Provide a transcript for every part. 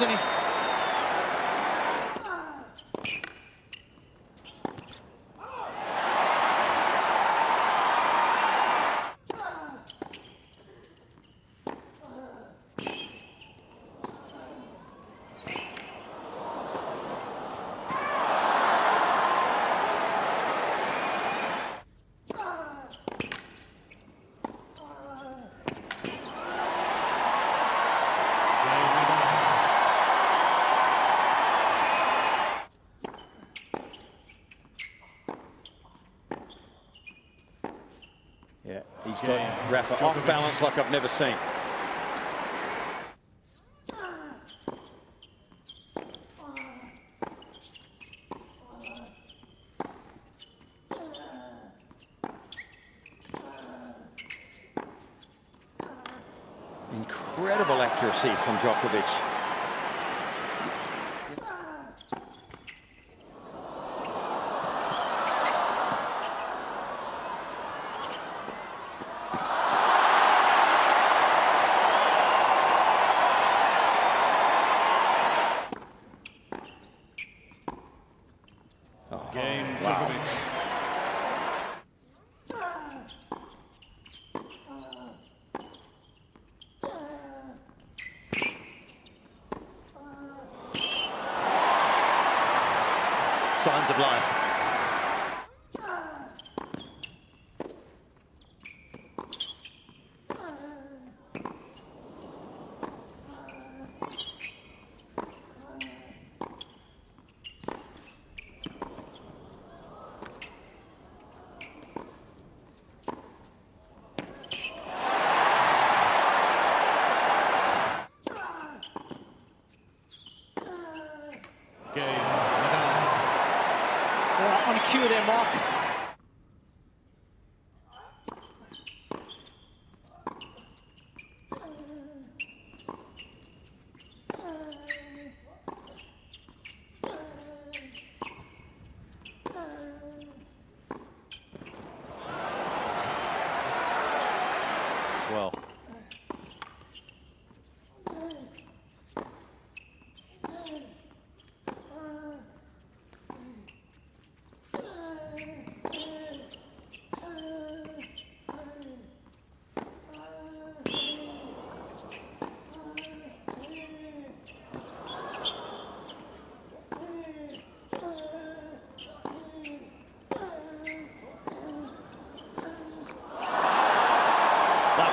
wasn't he? He's got Rafa off balance like I've never seen. Incredible accuracy from Djokovic. Game wow. Djokovic. Signs of life. Game Nadal. All right, on cue there, Mark. Well.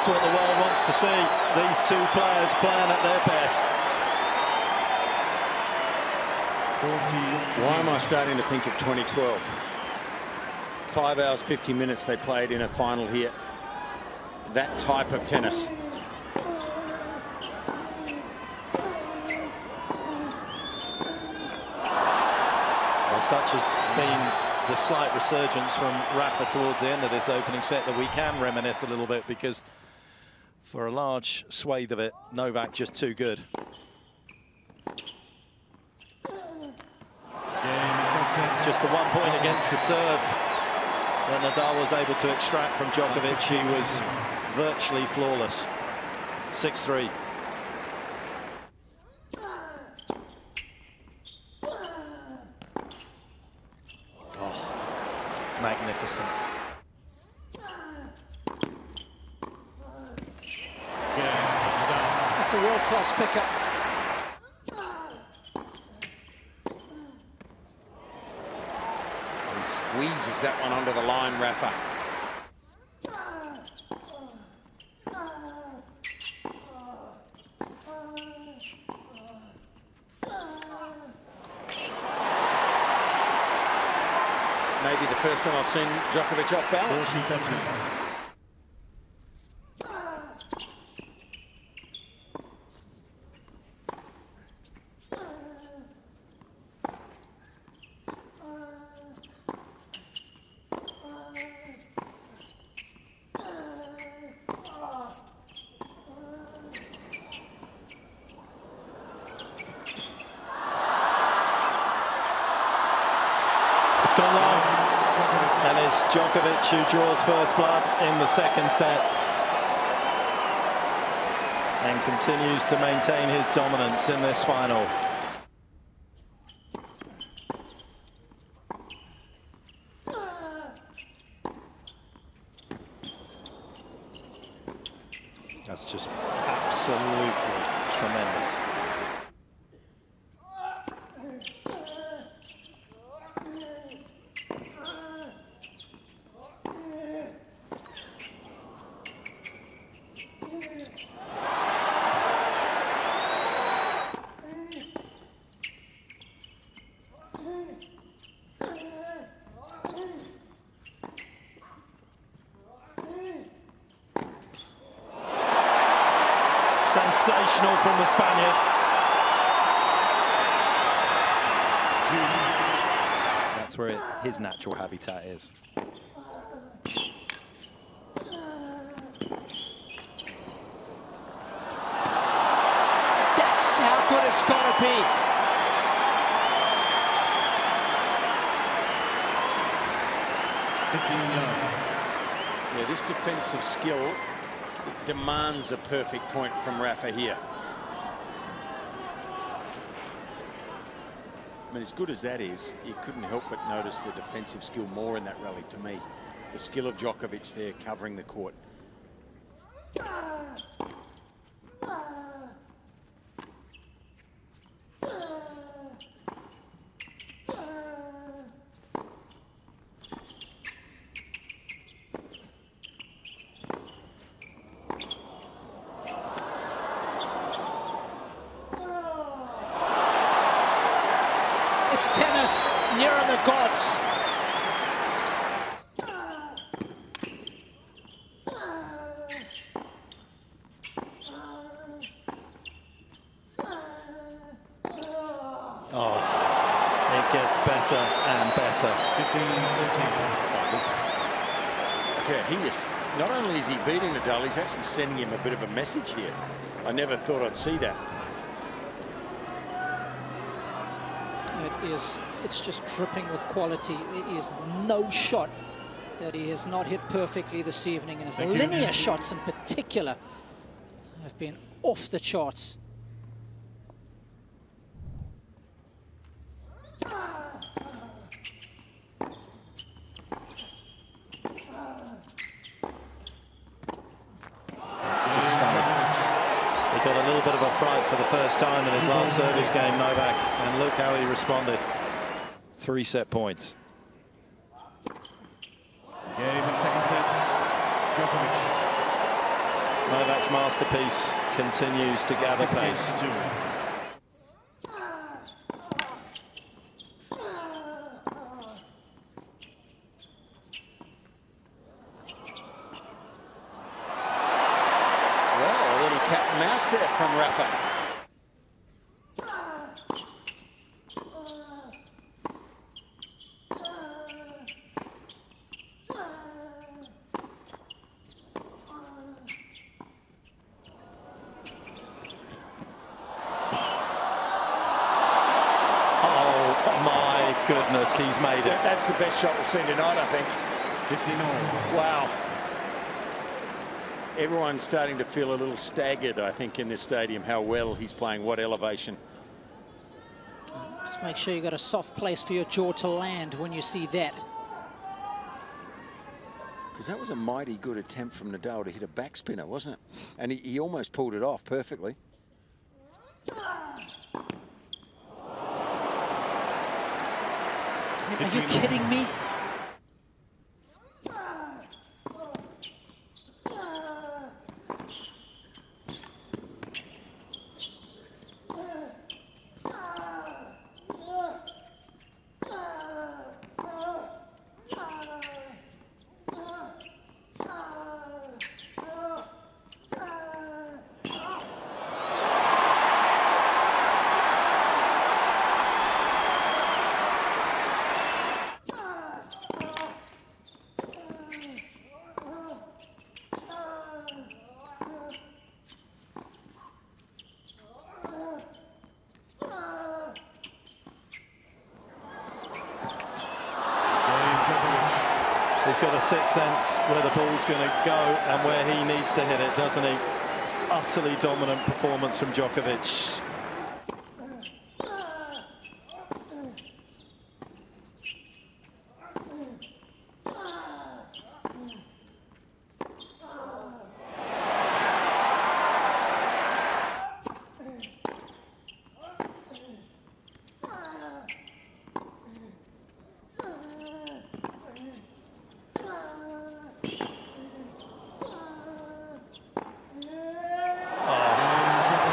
That's what the world wants to see. These two players playing at their best. Why am I starting to think of 2012? Five hours, 50 minutes they played in a final here. That type of tennis. Well, such has been the slight resurgence from Rafa towards the end of this opening set that we can reminisce a little bit because for a large swathe of it, Novak just too good. Just the one point against the serve that Nadal was able to extract from Djokovic. He was virtually flawless. 6-3. Oh, magnificent. Game Nadal. That's world-class pickup. He squeezes that one under the line, Rafa. Maybe the first time I've seen Djokovic off balance. 40 30. It's gone long. And it's Djokovic who draws first blood in the second set. and continues to maintain his dominance in this final. That's just absolutely tremendous. Sensational from the Spaniard. That's where it, his natural habitat is. That's how good it's got to be. Fifteen. Yeah, this defensive skill demands a perfect point from Rafa here. I mean, as good as that is, you couldn't help but notice the defensive skill more in that rally to me. The skill of Djokovic there covering the court. Ah. Ah. It's tennis nearer the gods. Oh, it gets better and better. 15 I tell you, he is, not only is he beating Nadal, he's actually sending him a bit of a message here. I never thought I'd see that. It is, it's just dripping with quality. There is no shot that he has not hit perfectly this evening, and his Thank you. linear shots in particular have been off the charts. It's just stunning. He got a little bit of a fright for the first time in his last service game, Novak, and look how he responded. Three set points. Game and second set. Djokovic. Novak's masterpiece continues to gather 16 pace. to two. Well, a little cat there from Rafa. Oh my goodness, he's made it. That's the best shot we've seen tonight, I think. 15 all. Wow. Everyone's starting to feel a little staggered, I think, in this stadium, how well he's playing, what elevation. Just make sure you've got a soft place for your jaw to land when you see that. Because that was a mighty good attempt from Nadal to hit a backspinner, wasn't it? And he, he almost pulled it off perfectly. Are you kidding me? Game Djokovic. He's got a sixth sense where the ball's going to go and where he needs to hit it, doesn't he? utterly dominant performance from Djokovic.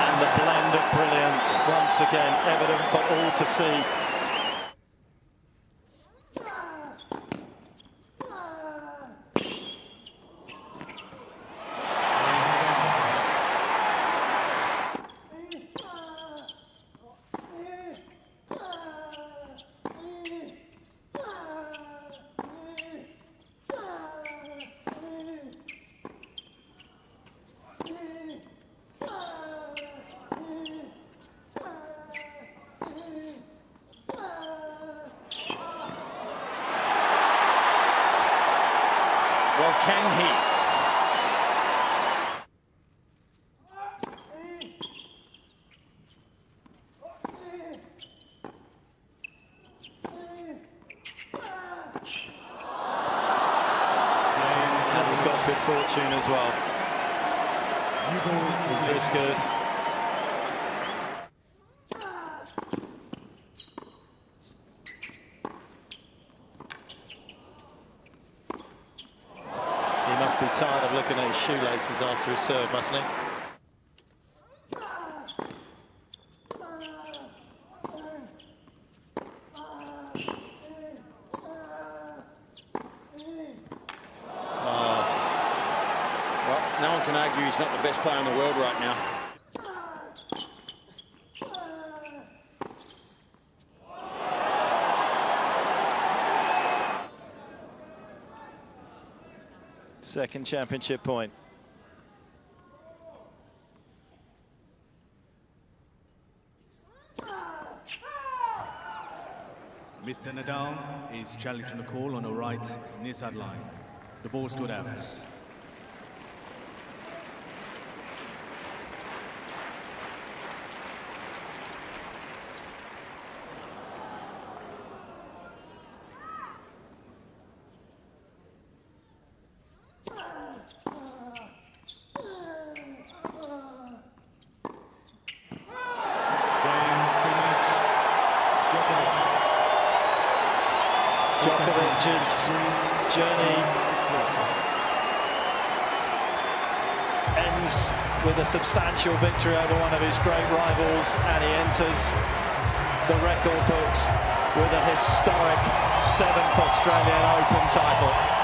And the blend of brilliance, once again, evident for all to see. Well, can he? And he's got good fortune as well. This good? He must be tired of looking at his shoelaces after his serve, mustn't he? Well, no one can argue he's not the best player in the world right now. Second championship point. Mr. Nadal is challenging the call on the right near sideline. The ball's good out. Game, so much. Djokovic. Journey ends with a substantial victory over one of his great rivals and he enters the record books with a historic seventh Australian Open title.